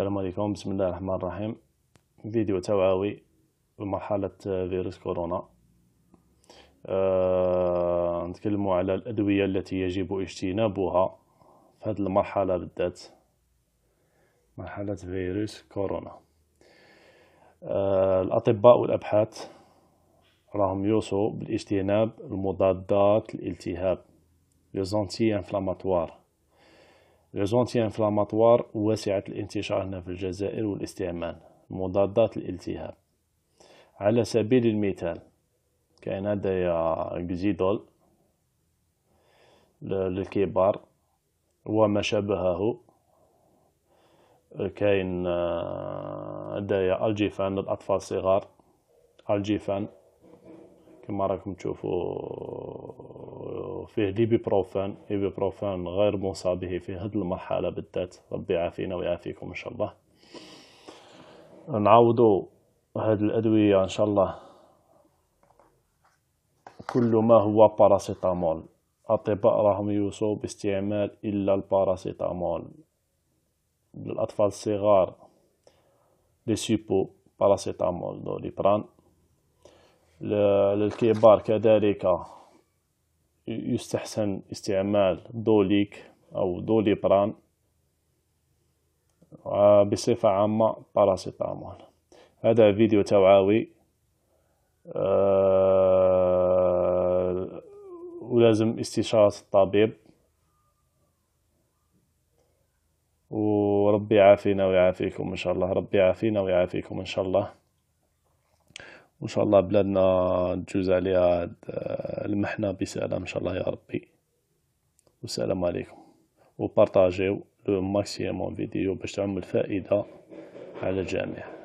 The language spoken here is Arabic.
السلام عليكم. بسم الله الرحمن الرحيم. فيديو توعوي بمرحلة فيروس كورونا. أه نتكلموا على الأدوية التي يجب اجتنابها في هذه المرحلة بالذات. مرحلة فيروس كورونا. أه الأطباء والأبحاث راهم يوصوا بالاجتناب المضادات الالتهاب لي انفلاماتوار. لي انفلاماتوار واسعة الانتشار هنا في الجزائر والاستعمال مضادات الالتهاب. على سبيل المثال كاين هدايا جزيدول للكبار وما شابهه. كاين آه، هدايا الجيفان للأطفال الصغار. الجيفان كما راكم تشوفوا فيه l'ibuprofène l'ibuprofène غير موصى به في هذه المرحلة بالذات. ربي يعافينا ويعافيكم إن شاء الله. نعوضوا هذه الأدوية إن شاء الله. كل ما هو باراسيتامول. الأطباء راهم يوصوا باستعمال إلا الباراسيتامول. للأطفال الصغار. les sirops paracétamol Doliprane للكبار كذلك. يستحسن استعمال دوليك أو دوليبران بصفة عامة باراسيتامول. هذا فيديو توعوي أه ولازم استشارة الطبيب. وربي يعافينا ويعافيكم إن شاء الله. ربي يعافينا ويعافيكم إن شاء الله. وان شاء الله بلادنا تجوز عليها المحنة بسلام إن شاء الله يا ربي. والسلام عليكم. وبارطاجيو لو ماكسيموم فيديو باش تعم الفائدة على الجميع.